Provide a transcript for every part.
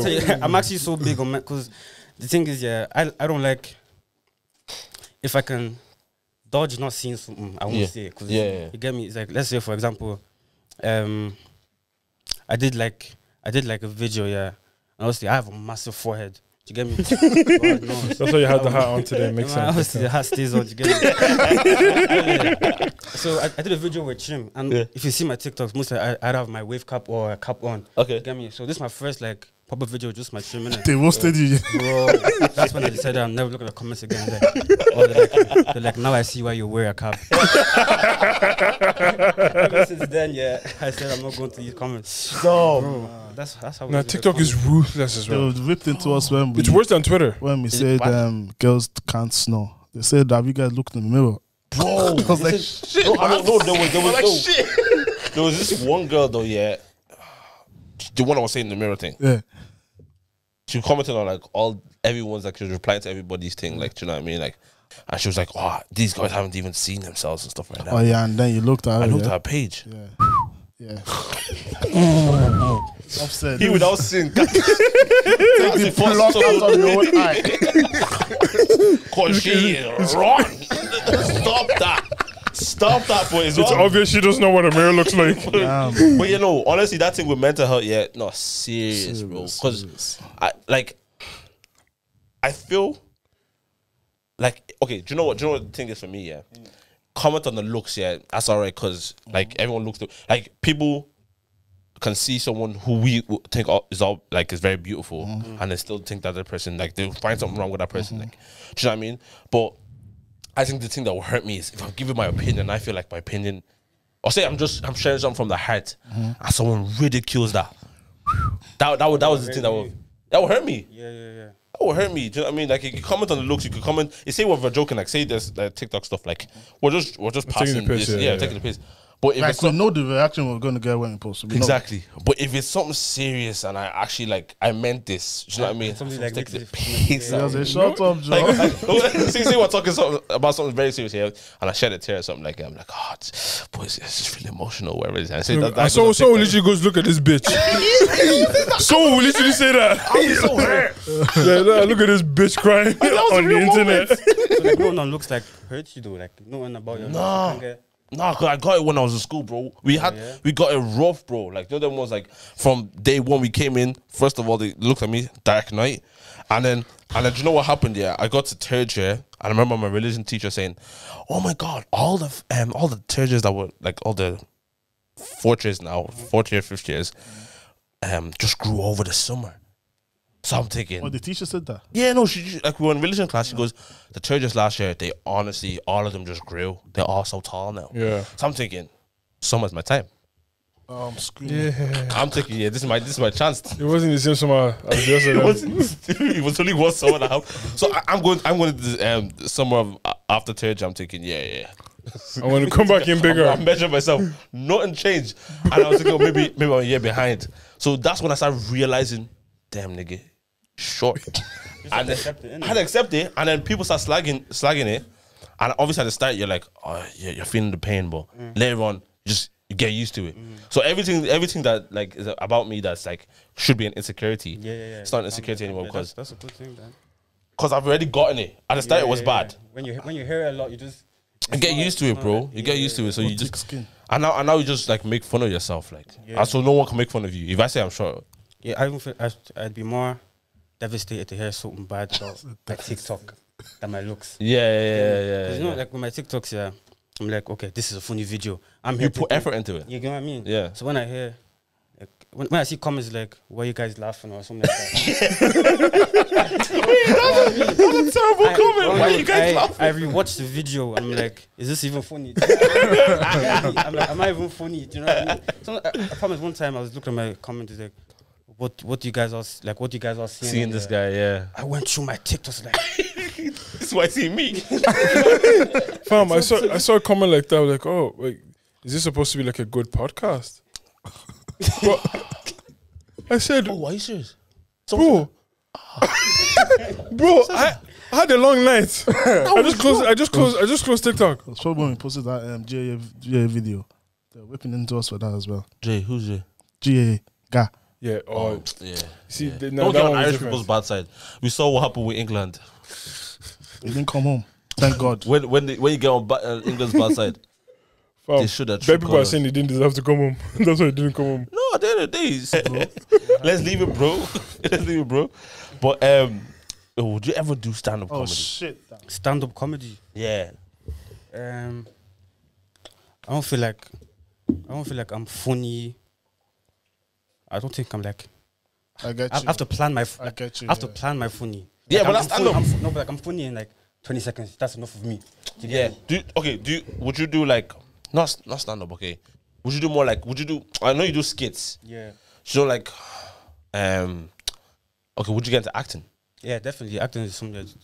So, yeah, I'm actually so big on because the thing is, yeah, I I don't like if I can dodge not seeing something, I won't Yeah. see it. Cause Yeah, yeah. you get me. It's like let's say for example, um, I did like I did like a video, yeah. And obviously, I have a massive forehead. Do you get me? God. That's why you had the hat on today. Makes sense. Obviously, the hat stays on. do You get me? so I, I did a video with Chim, and Yeah. if you see my TikToks, mostly I, I'd have my wave cap or a cap on. Okay. You get me? So this is my first like proper video, just my Chim in it. They roasted you. Bro, that's when I decided I'm never looking at the comments again. Like, oh, they're, like, they're like, now I see why you wear a cap. Ever since then, yeah, I said I'm not going to these comments. Bro, that's that's how. Now TikTok is ruthless as They well. was ripped into us when we It's worse than Twitter. when we said um, girls can't snore. They said, "Have you guys looked in the mirror?" Bro, I was like, shit. No, I don't know. There was, there was, no, there was this one girl though. Yeah, the one I was saying the mirror thing. "Yeah, She commented on like all everyone's like she was replying to everybody's thing. Like, do you know what I mean? Like, and she was like, "Oh, these guys haven't even seen themselves and stuff like that." oh yeah," and then you looked at her. I looked yeah? at her page. Yeah. Yeah. Upset. He without sin. Take the plug out of your own eye. Cause she is wrong. Stop that. Stop that, boy. It's It's wrong. obvious she doesn't know what a mirror looks like. Damn. But you know, honestly, that thing with mental health, yeah, no, serious, bro. Because. I like, I feel like okay. Do you know what? Do you know what the thing is for me? Yeah, comment on the looks. Yeah, that's all right. Because like everyone looks like people can see someone who we think is all like is very beautiful, mm-hmm. and they still think that the person like they find something wrong with that person. Mm-hmm. Like, do you know what I mean? But I think the thing that will hurt me is if I'm giving my opinion, I feel like my opinion, or say I'm just I'm sharing something from the heart, mm-hmm. and someone ridicules that. That that would, that was the thing that would that would hurt me. Yeah, yeah, yeah. That would hurt me. Do you know what I mean? Like you could comment on the looks, you could comment. You say we're joking, like say this like TikTok stuff, like we're just we're just passing. taking the passing piss, this, yeah, yeah, yeah. taking the piss. But if Like it's we some- know the reaction we're gonna get when we post. We know. exactly, but if it's something serious and I actually like I meant this, do you know what I mean? Something like take the this- piss Yeah, out. say, shut up, Joe. Like, like see, see, we're talking something about something very serious here, and I shed a tear or something like that. I'm like, oh, it's, boys, it's just really emotional, whatever it is. And I say that, that so goes on so literally goes look at this bitch. so literally say that. I'm yeah, nah, look at this bitch crying on the real internet. So like, no one looks like hurt you though. Like no one about your Nah. you can get- Nah, cause I got it when I was in school, bro. We had yeah? we got it rough, bro. Like the other one was like from day one we came in. First of all, they looked at me, dark night, and then and then do you know what happened? Yeah, I got to third year, and I remember my religion teacher saying, "Oh my god, all the um all the third years that were like all the fourth years now, fourth year, fifth years, um just grew over the summer." So I'm thinking, Oh, the teacher said that. yeah, no, she, she- like we were in religion class. She goes, the churches last year, they honestly, all of them just grew. They're all so tall now. Yeah. So I'm thinking, summer's my time. Oh, I'm screaming. Yeah. I'm thinking, yeah, this is my this is my chance. It wasn't the same summer as the It other. was, it was only one summer and a half. So I, I'm going. I'm going to the um, summer of uh, after church. I'm thinking, yeah, yeah. I'm gonna come back in bigger. I measure myself. Nothing changed, and I was thinking, oh, maybe maybe I'm a year behind. So that's when I started realizing, damn nigga, short. and then, accept it. I had to accept it, and then people start slagging slagging it, and obviously at the start you're like, oh, yeah, you're feeling the pain, but mm. later on, just you get used to it. Mm-hmm. So everything everything that like is about me that's like should be an insecurity. Yeah, yeah, yeah. It's not an insecurity anymore Yeah, that's, because that's a good thing, man. because I've already gotten it. At the start, Yeah, it was yeah, bad. When you when you hear it a lot, you just You get used to it, bro. You get used to it, so you just skin. and now and now you just like make fun of yourself, like Yeah. so no one can make fun of you. If I say I'm short, Yeah, I even feel I'd, I'd be more devastated to hear something bad about my TikTok than my looks. yeah, yeah, yeah, yeah. 'Cause you know, yeah. like with my TikToks, yeah, I'm like, okay, this is a funny video. I'm here you to put effort into it. You get what I mean? Yeah. So when I hear, like, when, when I see comments like, "Why you guys laughing?" or something like that. That's a terrible comment. Why you guys I, laughing? I rewatched the video. and I'm like, is this even funny? I'm like, am I even funny? Do you know what I mean? So I, I promise one time I was looking at my comments like, what what do you guys are like? What you guys all seeing? Seeing this the-" guy, yeah. I went through my TikToks like, This is why I see me. Fam, I saw I saw a comment like that. I was like, oh, wait, is this supposed to be like a good podcast? but I said, oh, why you serious? bro, bro, I, I had a long night. I just closed. I just closed. I just closed TikTok. It's probably when we posted that um, GA, GA video. They're whipping into us for that as well. Jay, who's Jay? GA, ga. Yeah. Oh, Yeah. see, yeah. the- no, Don't that get on one was Irish different. people's bad side. We saw what happened with England. He didn't come home. Thank God. When when they, when you get on ba- uh, England's bad side, Fam, they should have. Bad people are saying he didn't deserve to come home. That's why he didn't come home. No, at the end of the day, it's- let's leave it, bro. let's leave it, bro. But um, oh, would you ever do stand up Oh comedy? shit. Stand up comedy. yeah. Um, I don't feel like I don't feel like I'm funny. I don't think I'm like. I get I you. have to plan my. f- I like, get you. I have to yeah. plan my funny. Yeah, Like, but I'm, that's I'm funny. I'm, fu- no, but like I'm funny in like 20 seconds. That's enough of me. Do you get Yeah. Do you, okay. Do you, would you do like not not stand up? Okay. Would you do more like? Would you do? I know you do skits. Yeah. So like, um, okay. Would you get into acting? Yeah, definitely. Acting is something that.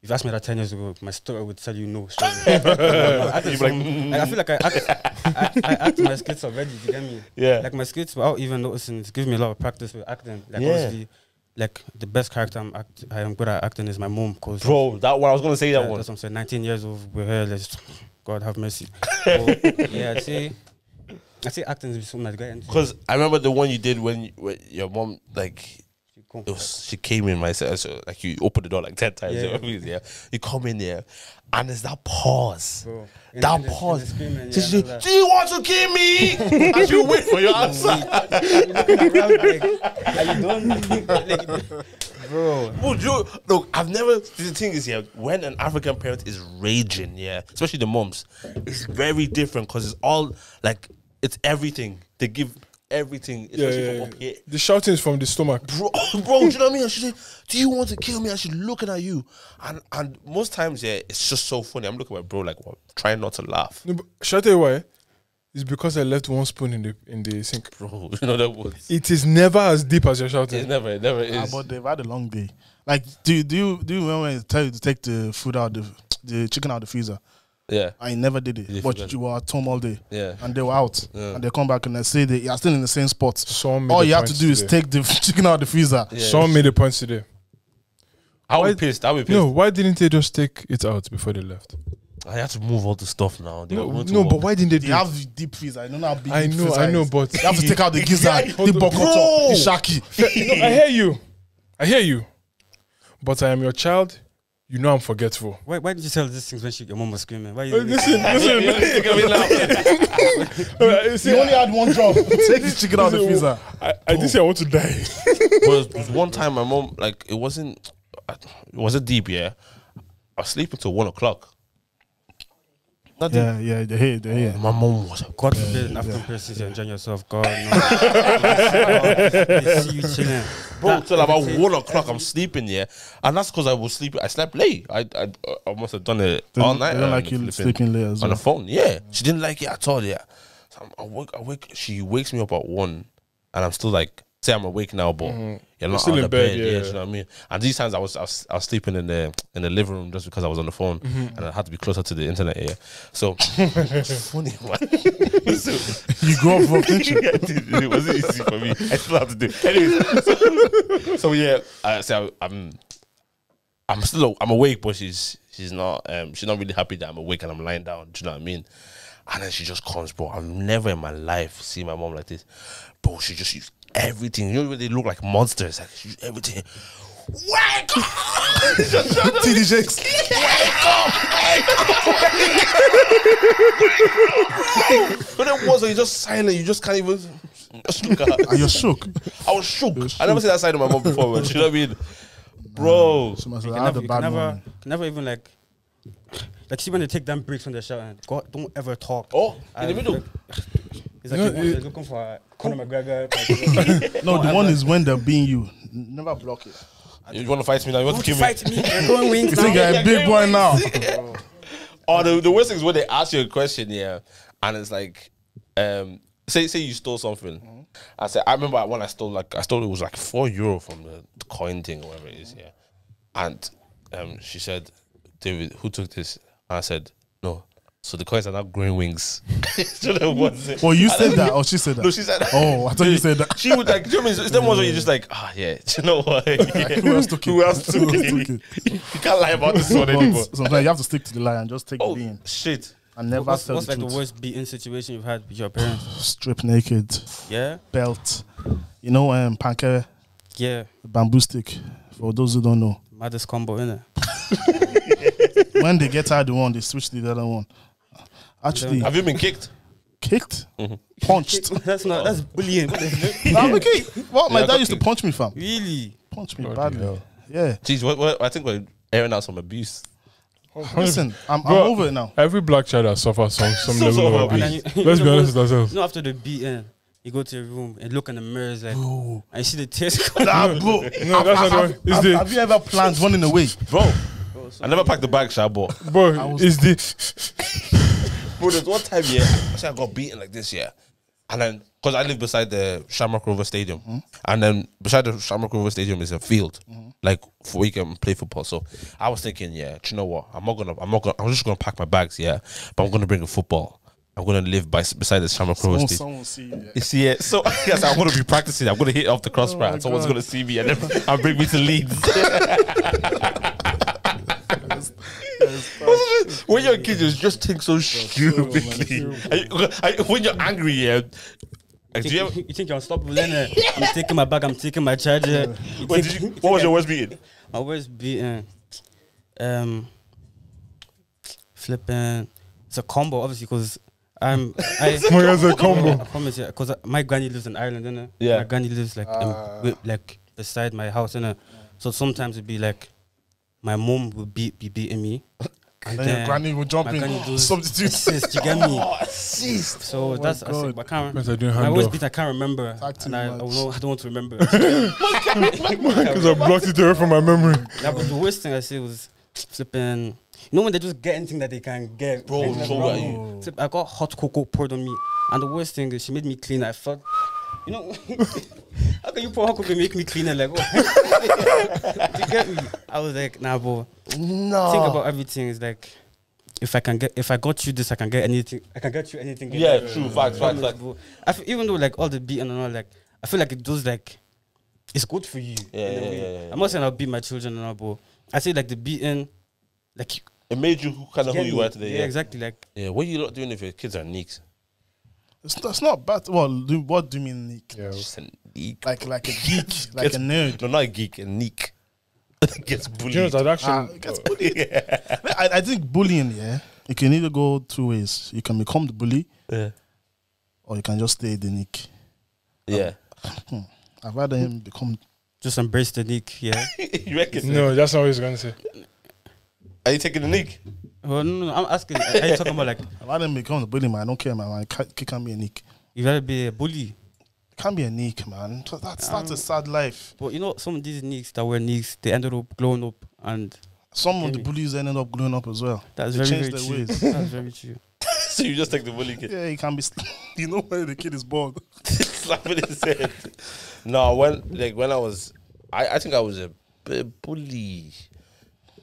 If you asked me that 10 years ago, my story would tell you no. straight away. No, acting is You'd be like, mm. some- like, mm. I feel like I act, I, I act my skits already. Do you get me? Yeah. Like my skits, without even noticing, it's giving me a lot of practice with acting. Like Yeah. obviously, like the best character I'm act, I am good at acting is my mom. Cause Bro, that one I was gonna say that yeah, one. that's what I'm saying. 19 years old, we're here. Let's God have mercy. But, yeah, I'd say I say acting is something that's great. Because I remember the one you did when, you, when your mom like it was, she came in my so, so, like you open the door like ten times. Yeah. you know what I mean? yeah. You come in there, and there's that pause. Bro, that the- pause. screaming, She yeah, say, I know that. Do you want to kill me? and you wait for your answer. You done? Bro, Would you look? I've never. The thing is, yeah, when an African parent is raging, yeah, especially the moms, it's very different because it's all like it's everything. They give everything, Yeah, especially yeah, from yeah. up here. The shouting is from the stomach. bro, bro, do you know what I mean? And she said, "Do you want to kill me?" And she's looking at you, and and most times, yeah, it's just so funny. I'm looking at my bro like, what, trying not to laugh, No, but shall I tell you why? It's because I left one spoon in the in the sink. bro. You know that was. It is never as deep as you're It shouting. never, it never Ah, is. but they've had a long day. Like, do you- do you do you remember when they tell you to take the food out the the chicken out of the freezer? Yeah, I never did it. You but forgot. you were at home all day, yeah. and they were out, Yeah. and they come back and they say they are still in the same spot. Someone made All the you have to points do is take the chicken out of the freezer. yeah. Someone made the points today. I Why- was pissed. I was pissed. No, why didn't they just take it out before they left? I had to move all the stuff now. They No, were going to no but why didn't they They do it? have deep freezer. I don't know how big. I deep know, freezer I know, is. but you have to take out the gizzard, the Bro! bokoto, the shaki. no, I hear you. I hear you. But I am your child. You know I'm forgetful. why, why did you tell these things when she, your mom was screaming? Why you Uh, Listen, listen. Look at me now. See, You only had one job. take the chicken out of the listen, freezer. I, I did say I want to die. was, was one time my mom like it wasn't it wasn't deep yeah I was sleeping till one o'clock not deep. Yeah, yeah, they hear, they hear. my mom was God forbid an African person you enjoy yourself. God, no. they see you chilling. bro That till about one o'clock I'm sleeping yeah and that's because I was sleeping I slept late I I, I must have done it They all night They don't um, like you flipping- sleeping late as on the phone yeah she didn't like it at all yeah so I'm, I wake I wake she wakes me up at one and I'm still like say I'm awake now but you're not still in bed, bed, yeah, yeah, you know what I mean and these times I was, I was I was sleeping in the in the living room just because I was on the phone and I had to be closer to the internet yeah so it's funny man You grow up from thinking. Yeah, it wasn't easy for me. I still have to do. Anyways, so, so yeah, I say I- I'm, I'm still I'm awake, but she's she's not um she's not really happy that I'm awake and I'm lying down. Do you know what I mean? And then she just comes, bro. I've never in my life seen my mom like this, bro. She just used everything. You know when they look like monsters, like she used everything. Wake up! TD Jakes. But then once you're just silent, you just can't even just look at her. And you're shook. I was shook. I never seen that side of my mom before, man. You know what I mean? Bro. She must You have can never, you bad can never, can never even like, like see when they take them breaks when the show shouting. God, don't ever talk. Oh, in the middle. like, It's like No, you want- it- they're looking for uh, Conor McGregor. like, No, the one is when they're being you. Never block it. You want to fight me now? You want to kill fight me? me. They're going wings You now. think you're a big boy now? Oh, the, the worst thing is when they ask you a question, yeah, and it's like, um, say say you stole something. I said I remember when I stole like I stole it was like four euro from the coin thing or whatever it is, yeah. And um, she said, David, who took this? And I said, no. So the coins are now growing wings. so then what's it? Well, you said that, or she said that. No, she said. that. Oh, I thought you said that. She would like. Do you know what I mean? It's the ones where you're just like, ah, yeah. Do you know what? Yeah. Who else took it? Who else took Who it? you can't lie about this one anymore. Sometimes you have to stick to the lie and just take Oh the bean shit! and never What's, tell what's the like the worst beating situation you've had with your parents? Strip naked, Yeah. belt, You know, um, pancake, Yeah, bamboo stick. For those who don't know, maddest combo in it. when they get tired of one, they switch to the other one. Actually, Have you been kicked? kicked, mm-hmm. punched. That's not. That's bullying. What the- I'm okay. Well, my Yeah, dad got used to punch me, fam. really? Punch me Bloody badly. hell. Yeah. Jeez, what, what, I think we're airing out some abuse. Listen, I'm, I'm Bro, over it now. Every black child has suffered some some Some level sort of of abuse. then Let's you be honest with ourselves. You know, after the beating, eh, you go to your room and look in the mirrors like, and you see the tears. Nah, bro. No, that's not the Have, the have you ever planned running away? Bro, I never packed the bag, Sha, but bro. was- It's the bro, there's one time, yeah, I said I got beaten like this, yeah. And then, because I live beside the Shamrock Rover Stadium, mm-hmm. and then beside the Shamrock Rover Stadium is a field, mm-hmm. like for where you can play football. So I was thinking, yeah, do you know what? I'm not gonna, I'm not gonna, I'm just gonna pack my bags, yeah, but I'm gonna bring a football. I'm gonna live by beside the Shamrock Rover Stadium. someone see you. yeah. You see it? So yes, I'm gonna be practicing. I'm gonna hit off the crossbar. Oh my and Someone's God. gonna see me and then and bring me to Leeds. When you're a kid, you just think so stupidly. And you- when you're angry, yeah. Like, do you ever, you, you think you're unstoppable, innit? I'm taking my bag, I'm taking my charger. You wait, think- you, you what was your worst beating? My worst beating. Um, flipping. It's a combo, obviously, because I'm. I, my God's a combo. I promise you, because my granny lives in Ireland, innit? Yeah. My granny lives like in, wi- like beside my house, innit? So sometimes it'd be like my mom would be be beating me. And then your granny will jump in, granny substitute. assist, you get me? Oh, assist. So Oh that's I, God. I can't. Because I doing My worst handoff. beat I can't remember, Tag and I, I, don't I don't want to remember. Because I blocked it away from my memory. That was the worst thing I see was flipping. You know when they just get anything that they can get, Bro, Anything that's throw wrong. at you. Flip, I got hot cocoa poured on me, and the worst thing is she made me clean. I felt, you know, how can you pour hot cocoa and make me clean it? Like, what? you get me? I was like, nah, bro. No. Think about everything. It's like, if I can get, if I got you this, I can get anything. I can get you anything. in Yeah, true. Facts, facts, facts. Bro, I feel, even though like all the beating and all, like I feel like it does like it's good for you. Yeah, yeah, yeah, yeah, I'm not saying I'll beat my children and all, but I say like the beating, like It made you kind of who you me. were today. Yeah, Yeah, exactly. Like Yeah, what are you lot doing if your kids are neeks? It's, it's not bad. Well, do, what do you mean, Nick? Yeah. Just a neek. Like like a geek, like a nerd. No, not a geek, a neek. Gets bullied. Do you know that Ah, actually? it gets bullied. I, I think bullying, yeah, it can either go two ways. You can become the bully, yeah. or you can just stay the Nick. Yeah. I'd rather him become. just embrace the nick. Yeah. you reckon? No, that's not what he's gonna say. Are you taking the neek? Well, no, I'm asking. Are you talking about like I'd rather him become the bully, man. I don't care, man. It can't, be a Nick. you gotta be a bully? Can't be a Nick, man. That's that's a sad life. But you know, some of these nicks that were nicks, they ended up glowing up, and Some of the bullies ended up growing up as well. that's They very changed very their true. ways. That's very true. so you just take the bully kid. Yeah, he can be. You know when the kid is born. slapping his head. No, when like when I was, I, I think I was a bully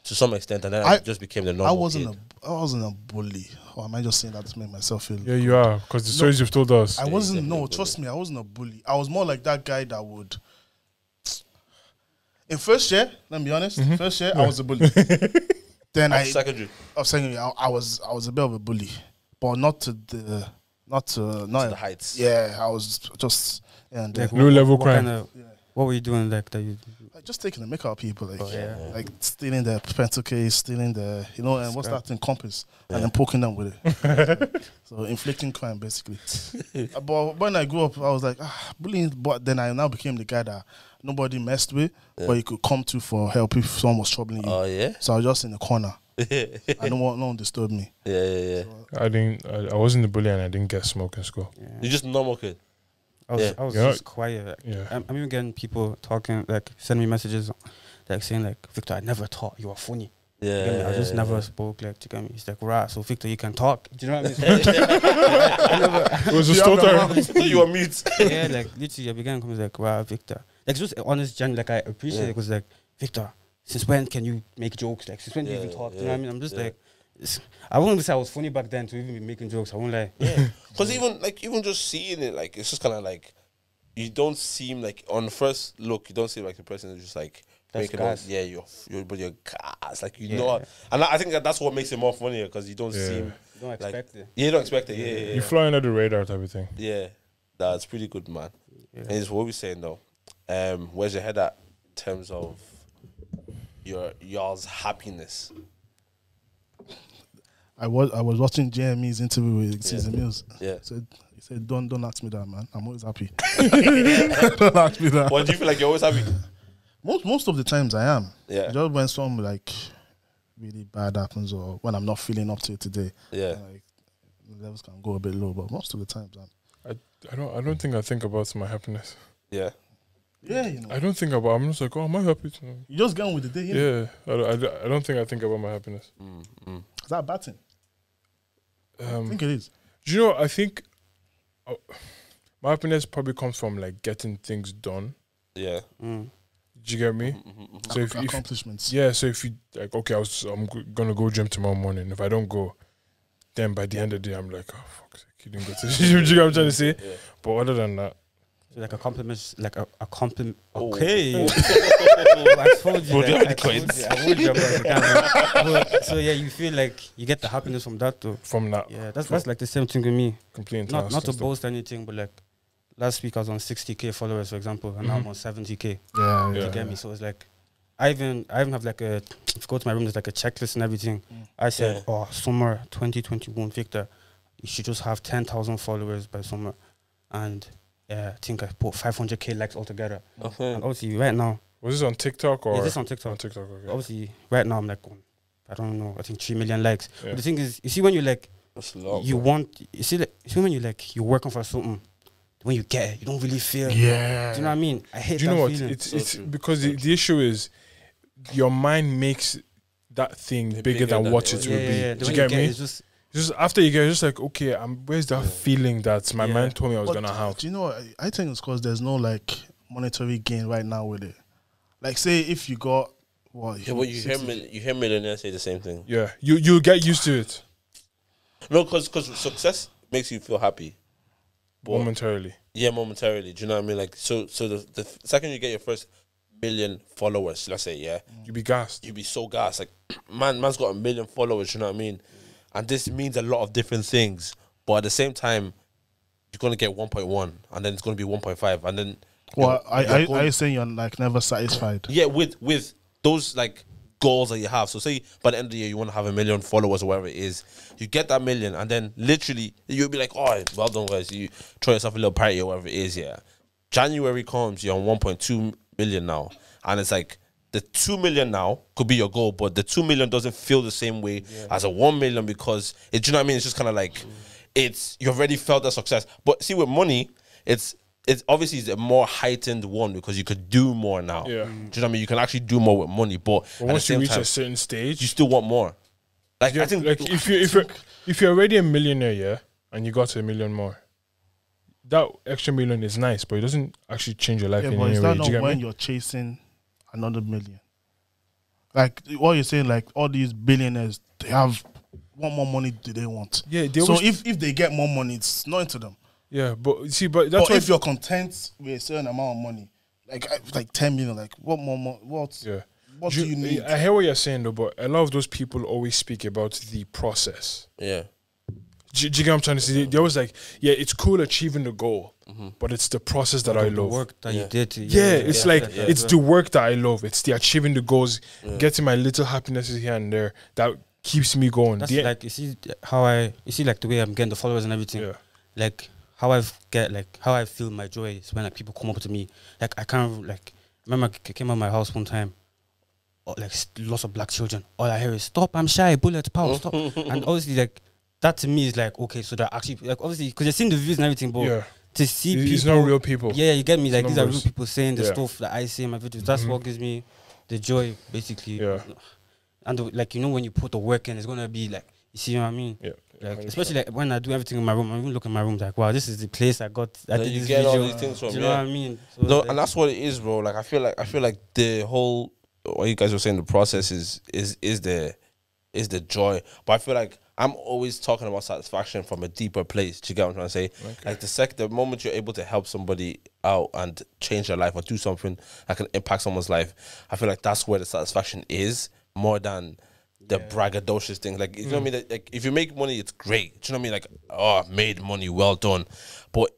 to some extent, and then I, I- just became the normal. I wasn't kid. a. I wasn't a bully. Or am I just saying that to make myself feel? Yeah, you are. Because the stories you've told us. I wasn't. No, bully. trust me, I wasn't a bully. I was more like that guy that would. In first year, let me be honest. Mm-hmm. First year, I was a bully. then I, Of secondary. of second year, I, I was, I was a bit of a bully, but not to the, not to, not To the heights. Yeah, I was just, yeah, and Like, there. Low level what crime. Kind of, what were you doing like that? You like just taking the make out of people, like, Oh, yeah. like stealing their pencil case, stealing their, you know, and what's that thing, compass, and then poking them with it. so inflicting crime, basically. Uh, but when I grew up, I was like, ah, bullying. But then I now became the guy that nobody messed with, but you could come to for help if someone was troubling you. Oh yeah. so I was just in the corner. I don't want no one disturb me. yeah, yeah. Yeah. I didn't. I, I wasn't the bully, and I didn't get smoke in school. You're just normal kid. I was, Yeah. I was You know- just quiet. Like, Yeah. I'm, I'm even getting people talking, like sending me messages, like saying like, Victor, I never thought you were funny. You Yeah. I just yeah, never yeah. spoke like, do you get me? He's like, right, so Victor, you can talk. Do you know what I mean? It was a stutter. you are mute. yeah, like literally, I began coming like, wow, Victor. Like just honest, gen, like I appreciate Yeah. it because like, Victor, since when can you make jokes? Like, since when do you Yeah, even talk? Do you know what I mean? I'm just yeah. like, it's, I won't even say I was funny back then to even be making jokes. I won't lie. Yeah. Because even like even just seeing it, like it's just kind of like you don't seem like on first look, you don't seem like the person is just like That's making all, gas. yeah, you're you're but you're gas, like you Yeah. know, and I I think that that's what makes it more funnier because you don't Yeah. seem You don't like expect it. yeah, you don't expect it, yeah, yeah, yeah. You fly under the radar type of thing. yeah. That's pretty good, man. And it's what we're saying though. Um, where's your head at in terms of your y'all's happiness? I was I was watching JME's interview with Caesar Mills. Yeah. He said he said don't don't ask me that man. I'm always happy. don't ask me that. What do you feel like you're always happy? Most most of the times I am. Yeah. Just when something like really bad happens or when I'm not feeling up to it today. Yeah. Like the levels can go a bit low, but most of the times I'm I, I don't I don't think I think about my happiness. Yeah. Yeah, you know. I don't think about. I'm just like, oh, am I happy? You just get on with the day, you know? Yeah, I, don't- I, don't- I don't think I think about my happiness. Mm, mm. Is that a bad thing? I Um, think it is. do you know? I think uh, my happiness probably comes from like getting things done. Yeah. Mm. Do you get me? Mm-hmm. So if, if accomplishments. yeah, so if you like, okay, I was I'm g- gonna go gym tomorrow morning. If I don't go, then by the end of the day, I'm like, oh fuck, sake, you didn't go to the gym. Do you get what I'm trying to say? Yeah. But other than that, So like a compliment, like a, a compliment. Oh. Okay. I told you. Bro, do you like, I told you, I told you about the camera. But- So yeah, you feel like you get the happiness from that too. from that, Yeah, that's that's like the same thing with me. complete Not not to boast anything, but like last week I was on 60k followers, for example, and now I'm on 70k. Yeah, Yeah. You get me? So it's like I even I even have like a if you go to my room, there's like a checklist and everything. Mm. I said, Yeah. oh, summer 2021, Victor, you should just have 10,000 followers by summer, and yeah, I think I put 500k likes altogether. Okay. And obviously, right now, Was this on TikTok or is this on on TikTok? TikTok? Okay. Obviously, right now I'm like, going, I don't know, I think three million likes. Yeah. But the thing is, you see, when you like, That's a lot. you bro. want, you see, like, you see when you like, you're working for something, when you get it, you don't really feel. Yeah. Do you know what I mean? I hate Do you know what? feeling. It's it's true. because the, the issue is your mind makes that thing Bigger bigger than than what it it is. will yeah, be. yeah, yeah. Do When you get me? It's just Just after you get, just like okay, um, where's that Yeah. feeling that my Yeah. mind told me I was But gonna have? Do you know? I- I think it's because there's no like monetary gain right now with it. Like, say if you got what? Yeah, but you hear 60 mil- you hear millionaires say the same thing. Yeah, you you get used to it No, because because success makes you feel happy. But- momentarily. Yeah, momentarily. Do you know what I mean? Like, so so the, the second you get your first million followers, let's say, yeah, You be gassed. you be so gassed. Like, man, man's got a million followers. You know what I mean? And this means a lot of different things. But at the same time, you're gonna get 1.1, and then it's gonna be 1.5, and then Well, you're- I, you're I, going- I saying you're like never satisfied. yeah, with with those like goals that you have. So say by the end of the year you want to have a million followers or whatever it is, you get that million, and then literally you'll be like, oh, well done, guys. You throw yourself a little party or whatever it is. Yeah, January comes, you're on 1.2 million now, and it's like. The two million now could be your goal, but the two million doesn't feel the same way as a one million because it. Do you know what I mean? It's just kind of like mm. it's you already felt that success. But see, with money, it's it's obviously it's a more heightened one because you could do more now. Yeah. Do you know what I mean? You can actually do more with money, but, But at the once you reach time, a certain stage, you still want more. Like I think, like if you if you if you're already a millionaire, yeah, and you got a million more, that extra million is nice, but it doesn't actually change your life Yeah, in but any is way. that Do not you when me? you're chasing another million? Like what you're saying, like all these billionaires, they have what more money do they want? Yeah, they so if if they get more money, it's not into them. Yeah, but see, but that's but why if you're content with a certain amount of money, like like ten million, like what more? mo- What yeah. what do you need? I hear what you're saying though, but a lot of those people always speak about the process. yeah, Do, do you get what I'm trying to say? They, they're always like, yeah, it's cool achieving the goal, but it's the process that I the love. work that Yeah. you did. to- Yeah, it's like yeah, it's yeah. the work that I love. It's the achieving the goals, getting my little happinesses here and there that keeps me going. That's The- like you see how I you see like the way I'm getting the followers and everything. yeah, Like how I get like how I feel my joy is when like people come up to me. Like I can't like remember I came out my house one time. oh, Like lots of black children. All I hear is stop. I'm shy. Bullet power. Stop. and obviously like that to me is like okay. So they're actually like obviously because you've seen the views and everything, but yeah. to see It's people, it's not real people. Yeah, you get me. Like these are real people saying the Yeah. stuff that I say in my videos. That's Mhm. what gives me the joy, basically. Yeah. And the, like you know, when you put the work in, it's gonna be like you see what I mean. Yeah, Like especially like when I do everything in my room, I even look in my room like, wow, this is the place I got. I That did you this get all these things Do from. you know yeah. what I mean? So No, like- and that's what it is, bro. Like I feel like I feel like the whole what you guys were saying, the process is is is the is the joy. But I feel like I'm always talking about satisfaction from a deeper place. Do you get what I'm trying to say? Like the sec the moment you're able to help somebody out and change their life or do something that can impact someone's life, I feel like that's where the satisfaction is more than the braggadocious thing. Like you know what I mm. mean? Like, like, if you make money, it's great. Do you know what I mean? Like, oh, made money, well done. But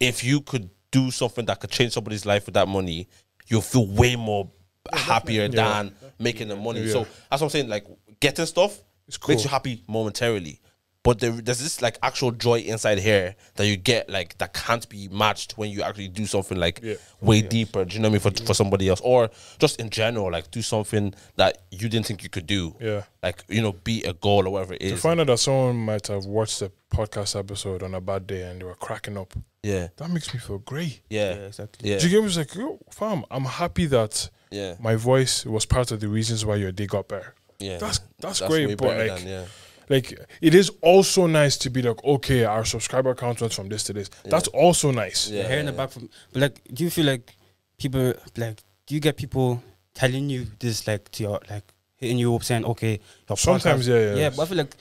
if you could do something that could change somebody's life with that money, you'll feel way more happier than making the money. So that's what I'm saying. Like getting stuff cool. makes you happy momentarily. But there, there's this like actual joy inside here that you get like that can't be matched when you actually do something like Yeah. way deeper. Do you know what I mean? For for somebody else, or just in general, like do something that you didn't think you could do. Yeah. Like you know, beat a goal or whatever it To is. find out that someone might have watched the podcast episode on a bad day and they were cracking up, Yeah, that makes me feel great. Yeah, yeah, exactly. yeah, Do you get me? It's like, yo, fam, I'm happy that yeah, my voice was part of the reasons why your day got better. Yeah. That's that's, way great, but like, than- yeah. like it is also nice to be like, okay, our subscriber count went from this to this. That's also nice. Yeah. Yeah, hearing it back from, but like, do you feel like people like? Do you get people telling you this like to your like hitting you up saying, okay, your Sometimes, podcast- yeah, yeah. yeah, but I feel like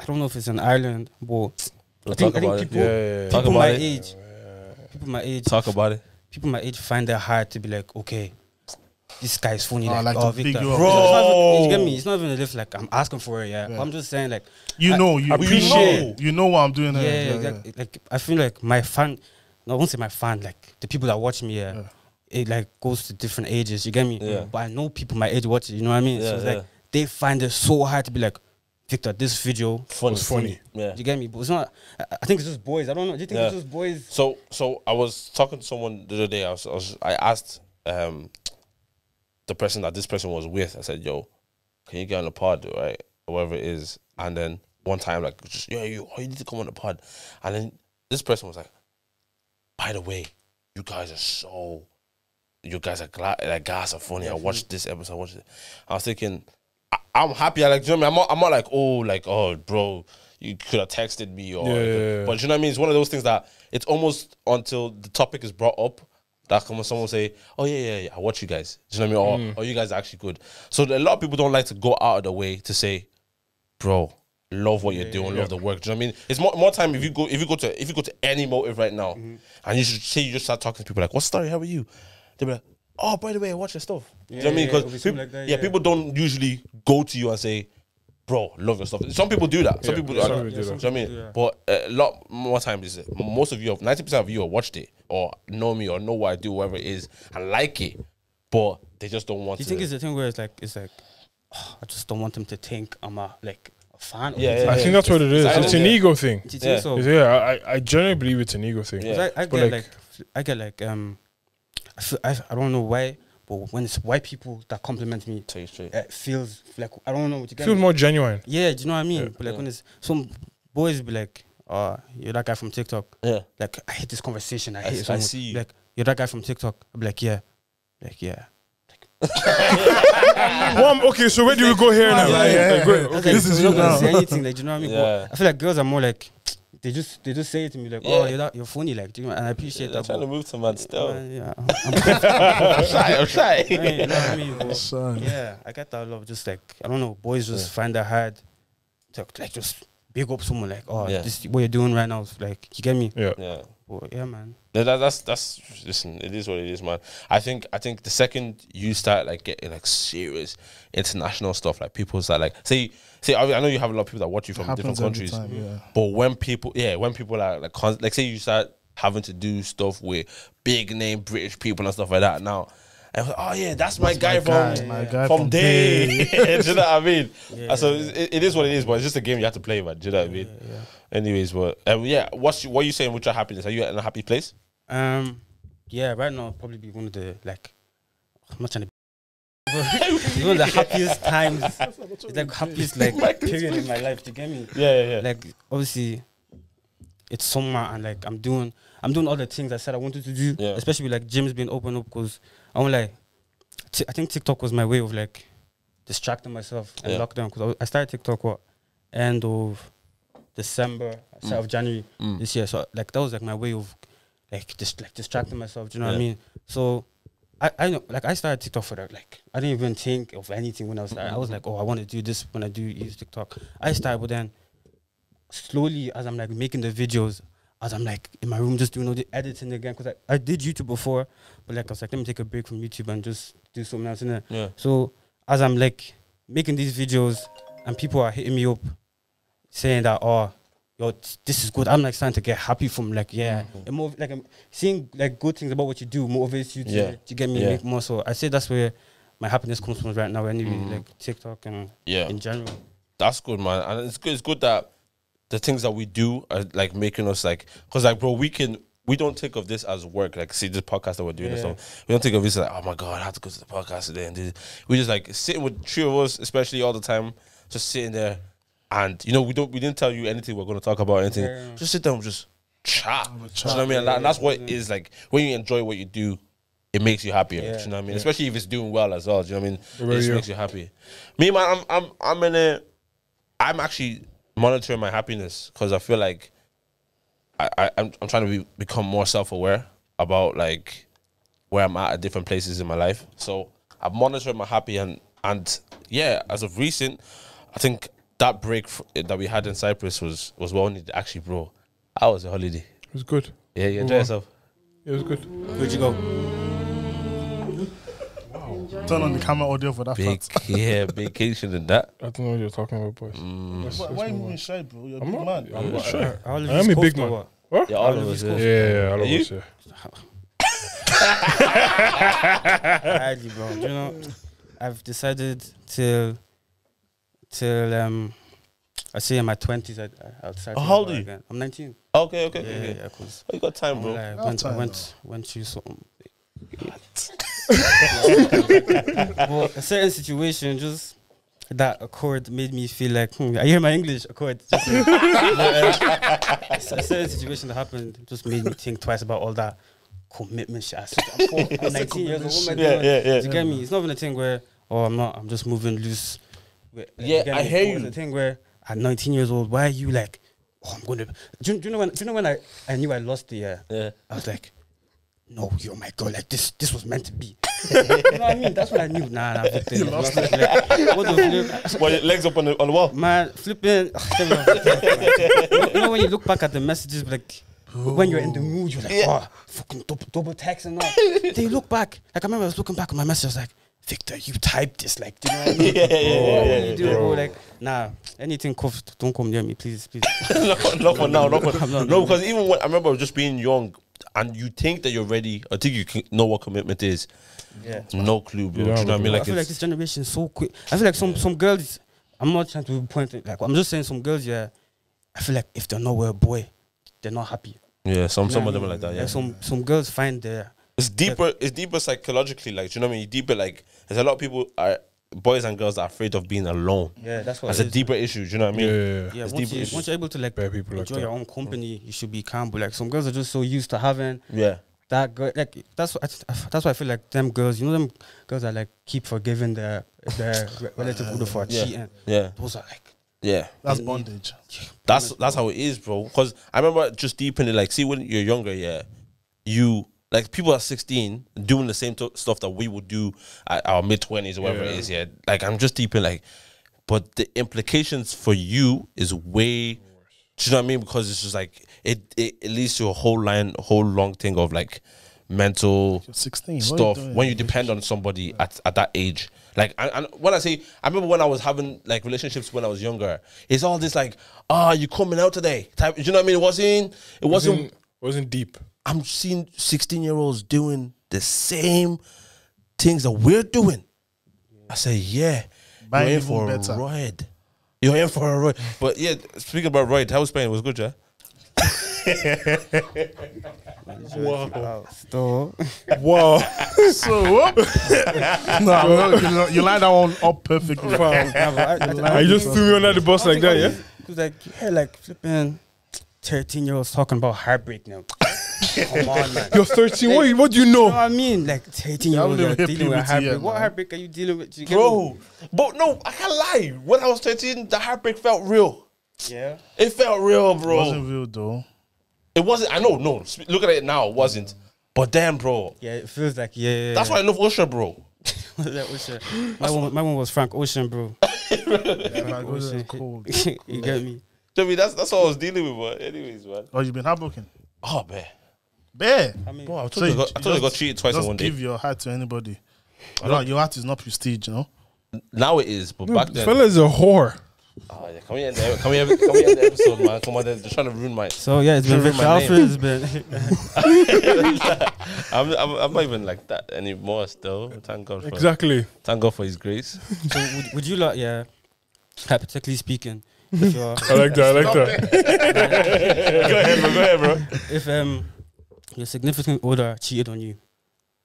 I don't know if it's in Ireland, but I think, I think people, Yeah, yeah, yeah. Talk people about my it. age, people my age, Talk about it. people my age find it hard to be like, okay, this guy's funny, Oh, like, like oh, to Victor. you up. It's not you get me? It's not even as if like I'm asking for it, yeah. Yeah. I'm just saying like, You I- know, you, appreciate you know, you know what I'm doing. yeah, here. Yeah, exactly. Like I feel like my fan, no, I won't say my fan, like the people that watch me, yeah, Yeah. it like goes to different ages. You get me? Yeah. But I know people my age watch it. You know what I mean? Yeah, so it's yeah. like they find it so hard to be like, Victor, this video Funny. was funny. Yeah. You get me? But it's not. I, I think it's just boys. I don't know. Do you think Yeah. it's just boys? So so I was talking to someone the other day. I was, I, was, I asked um the person that this person was with. I said, "Yo, can you get on the pod, right, or whatever it is?" And then one time, like, just yeah, you, oh, you need to come on the pod. And then this person was like, "By the way, you guys are so, you guys are gla- like guys are funny. I watched this episode. I watched it. I was thinking, I, I'm happy. I like, you know I mean? I'm not, I'm not like, oh, like, oh, bro." You could have texted me, or Yeah, yeah, yeah. but you know what I mean. It's one of those things that it's almost until the topic is brought up that come when someone say, "Oh yeah, yeah, yeah, I watch you guys." Do you know what I mean? Or, oh, you guys are actually good. So a lot of people don't like to go out of the way to say, "Bro, love what you're doing, love the work." Do you know what I mean? It's more more time if you go if you go to if you go to any motive right now, and you should say you just start talking to people like, "What's the story? How are you?" They'll be like, "Oh, by the way, I watch your stuff." Do you know what I mean? Yeah, yeah, Because like that, yeah, yeah. people don't usually go to you and say. Bro, love your stuff. Some people do that. Some Yeah, people, some do people do that. that. Do you know what I mean? But a lot more times is most of you, ninety percent of you have watched it or know me or know what I do, whatever it is, and like it, but they just don't want Do you to. think it's the thing where it's like it's like I just don't want them to think I'm a like a fan. of Yeah, yeah, I think that's what it is. It's- It's an ego thing. Do you think Yeah. so? Yeah, I, I genuinely believe it's an ego thing. Yeah. 'Cause I, I get like- like, I get like um I, feel, I I don't know why, but when it's white people that compliment me, Tell you straight. it feels like I don't know what you get. Feels me? more genuine. Yeah, do you know what I mean? Yeah. But like Yeah. when it's some boys be like, "Oh, you're that guy from TikTok." Yeah. Like I hate this conversation. I I hate s- it so I see you. Like you're that guy from TikTok. I'm like, yeah, like yeah. Well, okay, so where do we go here now? Yeah, yeah, Like, yeah. wait, I was okay. this is you're not gonna now. anything. Like, do you know what I mean? Yeah. I feel like girls are more like they just they just say it to me like, oh, Yeah. you're that, you're funny. Like, you know? And I appreciate that. I'm that. trying to move to man still. Uh, yeah, I'm, I'm shy. I'm shy. you know what I mean? But Son. yeah, I get that love. Just like I don't know, boys just find that hard to like just big up someone like, oh, Yeah. this what you're doing right now. is Like, you get me? Yeah. Yeah. But yeah, man. No, that, that's that's listen. It is what it is, man. I think I think the second you start like getting like serious international stuff, like people start like say say I I know you have a lot of people that watch you from different countries, time, yeah. but when people yeah when people are like like say you start having to do stuff with big name British people and stuff like that now. I was like, oh yeah, that's my guy my guy, from my guy from from day. Day. do you know what I mean? Yeah, so yeah, it, it is what it is, but it's just a game you have to play, man. Do you know what I mean? Yeah, Anyways, but um, yeah, what's what are you saying with your happiness? Are you in a happy place? Yeah. Um, yeah. Right now, probably be one of the like. I'm not trying to. it's one of the happiest times. It's like happiest like period in my life. Do you get me? Yeah, yeah, yeah. Like obviously, it's summer and like I'm doing I'm doing all the things I said I wanted to do. Yeah. Especially like gyms being open up because I'm like t- I think TikTok was my way of like distracting myself and Yeah. lockdown because I started TikTok what end of December, start of January Mm. this year. So like that was like my way of like just like distracting myself. Do you know what I mean? So. I, I know like I started TikTok for that like I didn't even think of anything when I was I was like oh I want to do this when I do use TikTok I started but then slowly as I'm like making the videos, as I'm like in my room just doing all the editing again, because I, I did YouTube before, but like I was like, let me take a break from YouTube and just do something else in there. Yeah. So as I'm like making these videos and people are hitting me up saying that, oh, yo, this is good. I'm like starting to get happy from like yeah, Mm-hmm. it mov- like I'm seeing like good things about what you do motivates you to Yeah. to get me Yeah. make more. So I say that's where my happiness comes from right now. Anyway, Mm-hmm. like TikTok and Yeah. in general. That's good, man. And it's good. It's good that the things that we do are like making us like, cause like, bro, we can. We don't think of this as work. Like, see this podcast that we're doing and Yeah. stuff. We don't think of this like, oh my god, I have to go to the podcast today. And this. we just like sitting with three of us, especially all the time, just sitting there, and you know, we don't. We didn't tell you anything. We're going to talk about anything. Yeah. Just sit down, and just chat. Do you know what I mean? And, that- and that's what it is like when you enjoy what you do. It makes you happier. Yeah. You know what I mean? Especially if it's doing well as well. Do you know what I mean? What about It just makes you happy. Me, man, I'm I'm I'm in a I'm actually monitoring my happiness because I feel like I, I I'm, I'm trying to be, become more self aware about like where I'm at at different places in my life. So I'm monitoring my happy and and yeah, as of recent, I think that break f- that we had in Cyprus was was well needed. Actually, bro, I was a holiday. It was good. Yeah, you enjoy yourself. It was good. Where'd you go? Wow. Turn on the camera audio for that Big fact. yeah, vacation and that. I don't know what you're talking about, boys. Mm. Let's- Why, let's why are you move on. moving shy, bro? You're a I'm big not. man. I'm not shy. All of I am a big man. what? What? Yeah, all of us. Yeah, Yeah. yeah, all of you? us, yeah. Highly, bro. You know, I've decided till till um, I say in my twenties, I I'll start. How old are you? again. I'm 19. Okay, okay, Yeah, okay. yeah, yeah. Cause Oh, you got time, I'm bro. like, I No went, I time, went, went through something. well, a certain situation just that accord made me feel like hmm, I hear my English accord. Just, like, a certain situation that happened just made me think twice about all that commitment shit. I said, I'm, four, I'm 19 years old. What am I Yeah, doing? yeah, yeah. Do you get me? It's not even a thing where oh I'm not. I'm just moving loose. Where- Yeah, get I me? hear It you. was a thing where at 19 years old, why are you like? Oh, I'm gonna. Do you, do you know when? Do you know when I I knew I lost the? Uh, Yeah. I was like, no, you're my girl. Like this, this was meant to be. you know what I mean? That's what I knew. Nah, nah, Victor, you lost it. Like, what the flip? Well, your legs up on the on the wall. Man, flipping. you, know, when you look back at the messages, like when you're in the mood, you're like, oh, fucking double, double text and all. then you look back. Like I remember I was looking back at my messages, like, Victor, you typed this. Like, do you know what I mean? Yeah, yeah, yeah, yeah, oh, you do, bro? Like, nah, anything cuffed, don't come near me, please, please. no, not for now, not for I'm no. Because even when I remember just being young, and you think that you're ready, I think you know what commitment is. Yeah. No clue, bro. You Do you know what I mean? I feel like this generation is so quick. I feel like some some girls. I'm not trying to point it, like I'm just saying some girls. Yeah, I feel like if they're not with a boy, they're not happy. yeah, some some You know of them are like that. Yeah, some some girls find their it's deeper. It's deeper psychologically. Like, do you know what I mean? Deeper. Like, there's a lot of people are boys and girls are afraid of being alone. yeah. That's what That's it a is. deeper issue. Do you know what I mean? yeah, yeah. Yeah, it's once, you, once, you're able to like Bad people like enjoy that. your own company, you should be calm. But like some girls are just so used to having Yeah. that girl. Like that's what I, that's why I feel like them girls. You know them girls that like keep forgiving their their relative older for Yeah. cheating. Yeah. Those are like Yeah. That's bondage. That's that's how it is, bro. Because I remember just deep in it, like, see, when you're younger, yeah, you like people at 16 doing the same stuff that we would do at our mid 20s or whatever it Yeah. is, yeah. Like, I'm just deep in like, but the implications for you is way. Do you know what I mean? Because it's just like it, it, it leads to a whole line, whole long thing of like mental 16. what are you stuff when you depend on somebody at, at that age. Like, and, and when I say, I remember when I was having like relationships when I was younger. It's all this like, ah, you coming out today? Type. You know what I mean? It wasn't. It wasn't. Wasn't wasn't deep. I'm seeing 16 year olds doing the same things that we're doing. I say, yeah, Buying you're in for better. a ride. You're in for a ride. But yeah, speaking about ride, how was Spain? Was good, yeah. wow. Still. Wow. So, whoop. no, no, you, know, you line that one up perfectly. Nah, but I- I- I just threw me under the bus like that, yeah? It was like, yeah, like flipping 13 year olds talking about heartbreak now. Come on, man. You're 13. What, what do you You know know? what I mean? Like 13 year You olds are dealing with puberty heartbreak. yet, what man. heartbreak are you dealing with? You get Bro, but no, I can't lie. When I was 13, the heartbreak felt real. Yeah. It felt real, bro. It wasn't real though. It wasn't. I know. No, look at it now. It wasn't. But damn, bro. Yeah, it feels like, yeah. That's why I love Usher, bro. that Ocean. My one, my one was Frank Ocean, bro. Like, it was Ocean. cold. you get me? I mean, that's that's what I was dealing with. But anyways, man. Oh, you've been heartbroken. Oh man, Bear. I mean, bro, I told So you, I you got, I told you I got just- cheated twice in one day. give your heart to anybody. No, your heart is not prestige, you know. Now it is, but No, back then, fella's a whore. Oh yeah, can we end the, can we end, can we end the episode, man? Come on, they're, they're trying to ruin my. So yeah, it's been Remember Victor my name. Alfred. It's been I'm, I'm I'm not even like that anymore. Still, thank God for Exactly. thank God for His grace. so would, would you like yeah, hypothetically speaking, if you're I like that. I like that. go ahead, bro. Go ahead, bro. if um your significant other cheated on you,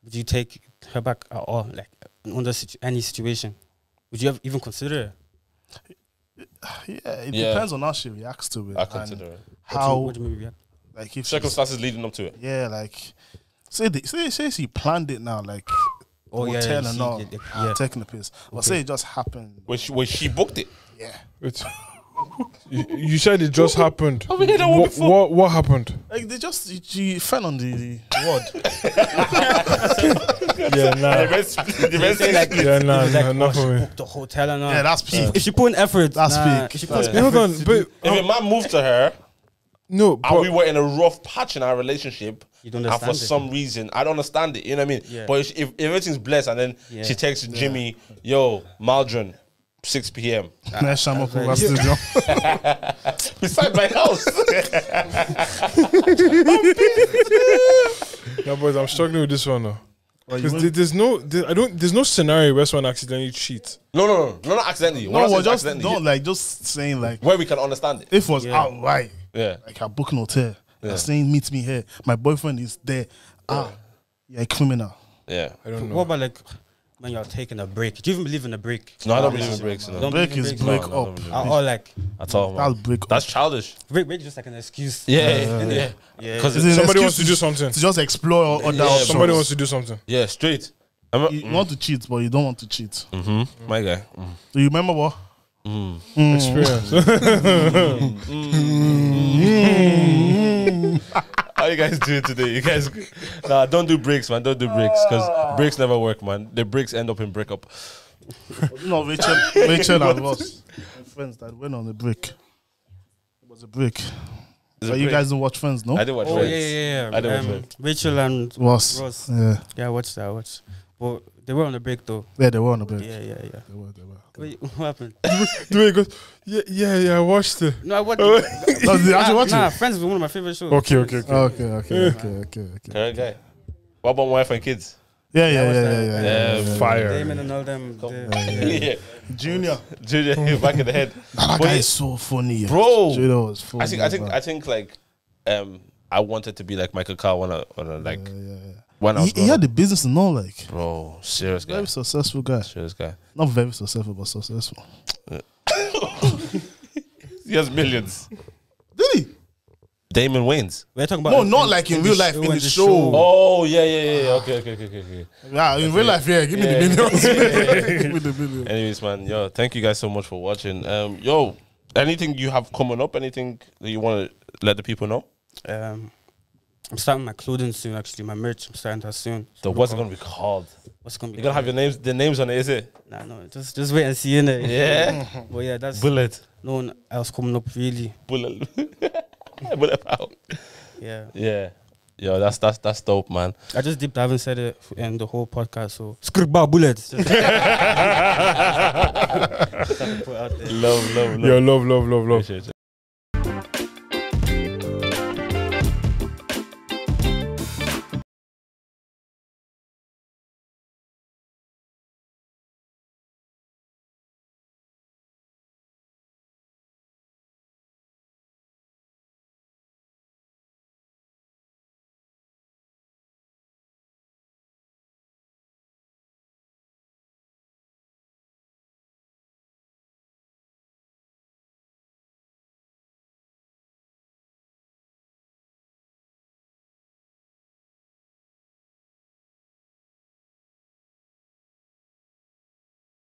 would you take her back at all? Like under situ- any situation, would you ever even consider it? Yeah, it Yeah. depends on how she reacts to it. I consider it. What do you- how, what do you mean, yeah? like, if Circumstances leading up to it. yeah, like, say, they, say, say she planned it now, like, Oh yeah, hotel yeah, and all, yeah, yeah, taking the piss. But say it just happened, When she when she booked it. yeah. Wait. You, you said it just happened. I've heard that one What, before. what what happened? Like, they just, she fell on the, the ward. Yeah, nah. The rest, the rest say like- Yeah, nah, If like, nah, oh, she for me. booked the hotel and all. yeah, that's peak. if she put in effort, That's nah, peak. if she put in Wait, hold on, effort to but do- if a man moved to her no, and but we were in a rough patch in our relationship, You don't and for understand it. some reason I don't understand it. You know what I mean? Yeah. But if, if everything's blessed and then Yeah. she texts Jimmy, "Yo, Maldron, 6 p.m. Next time up very- over studio. beside my house." no, boys, I'm struggling with this one though. Because won't- there's no, there, I don't, there's no scenario where someone accidentally cheats. no, no, no, no, not accidentally. When No, say well, just accidentally, don't like just saying like where we can understand it. if it was Yeah. outright, Yeah. like a booking hotel, Yeah. yeah. saying meet me here, my boyfriend is there. Ah, you're a criminal. Yeah. I don't know. What about like when you're taking a break? Do you even believe in a break? No, I don't believe in breaks. No. Don't Break believe in is breaks? break No, no, up. no, Or, or like At all, That'll break That's up. childish. break, break is just like an excuse. Yeah, yeah, yeah. yeah. Because Is it an Somebody wants to do something. To just explore other Yeah, options. Somebody wants to do something. yeah, straight. I'm a- You want to cheat, but you don't want to cheat. Mhm. My guy. Mm. Do you remember what? Mm. Mm. Experience. Mm. How you guys doing today? You guys, nah, don't do breaks, man. Don't do breaks because breaks never work, man. The breaks end up in breakup. No, Rachel, Rachel and Ross, my friends that went on a break. It was a break. So you break. guys don't watch Friends, no? I did watch Oh Friends. yeah, yeah, yeah. I don't watch Um, Friends. Rachel and Ross. Ross. Yeah, Yeah, I watched that. I watched. But they were on the break though. yeah, they were on a break. Yeah, yeah, yeah. They were, they were. Wait, what happened? the way it goes, yeah, yeah, yeah, I watched it. No, I watched. No, did you actually watch nah, it? Friends was one of my favorite shows. Okay, okay, okay. Okay, okay, okay, okay, okay. Correct guy. What about wife and kids? Yeah, yeah, Yeah, yeah, yeah, that? yeah, yeah. Yeah, yeah. Fire. Damon and all them. they- Yeah, yeah. Junior. Junior back in the head, That But guy it- is so funny, Bro. Junior was funny. I think, I think, bro. I think, like, um, I wanted to be like Michael Kyle when I, when I like, Yeah, yeah, yeah. When I was He, he had the business and all, like Bro, serious guy, very successful guy. serious guy. Not very successful, but successful. He has millions. Did he? Damon Wayans. We're talking about No, not like in real the life, in and the show. Oh yeah, yeah, yeah. yeah. Okay, okay, okay, okay, okay. Yeah, in real life, yeah. Give me Yeah. the millions. Give me the millions. Anyways, man, yo, thank you guys so much for watching. Um, yo, anything you have coming up? Anything that you want to let the people know? Um, I'm starting my clothing soon. Actually, my merch. I'm starting that soon. So what's it gonna be called? What's it gonna be? You're gonna have your names, the names on it, is it? Nah, no. Just just wait and see in it. Yeah. But yeah, that's Bullet, no one else coming up really. bullet, bullet out. Yeah. Yeah, yo, that's that's that's dope, man. I just dipped. I haven't said it in the whole podcast. So scribba bullets. Just- Just have to put it out there. Love, love, love. Yo, love, love, love, love. Appreciate it.